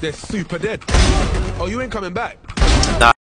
They're super dead. Oh, you ain't coming back.